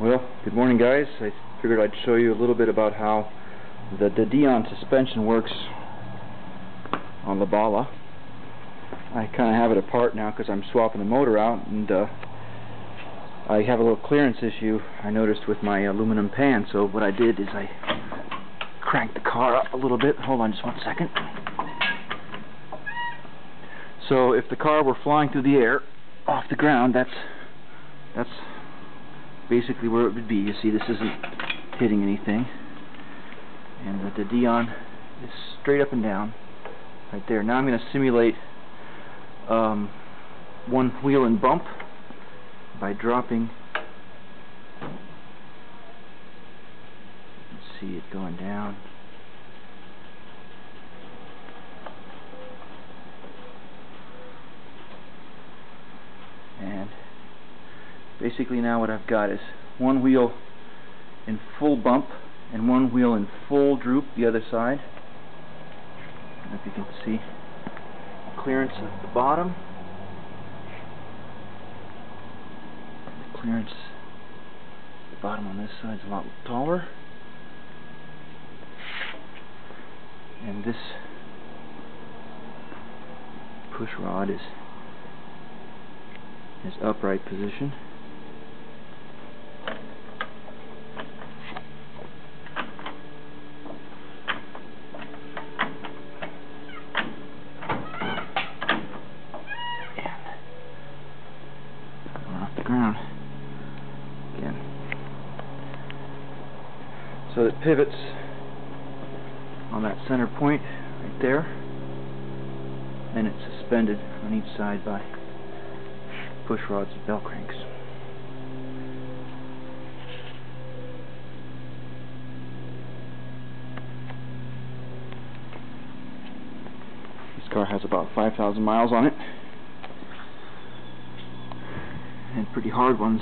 Well, good morning guys. I figured I'd show you a little bit about how the, deDion suspension works on the Bala. I kind of have it apart now because I'm swapping the motor out and uh, I have a little clearance issue I noticed with my aluminum pan so what I did is I cranked the car up a little bit. Hold on just one second. So if the car were flying through the air off the ground that's that's basically where it would be. You see this isn't hitting anything. And the, deDion is straight up and down right there. Now I'm going to simulate um, one wheel and bump by dropping see it going down. And basically now what I've got is one wheel in full bump and one wheel in full droop the other side. if you can see clearance at the bottom. Clearance the bottom on this side is a lot taller. And this push rod is his upright position. off the ground again. So it pivots on that center point right there. and it's suspended on each side by push rods and bell cranks. This car has about 5,000 miles on it and pretty hard ones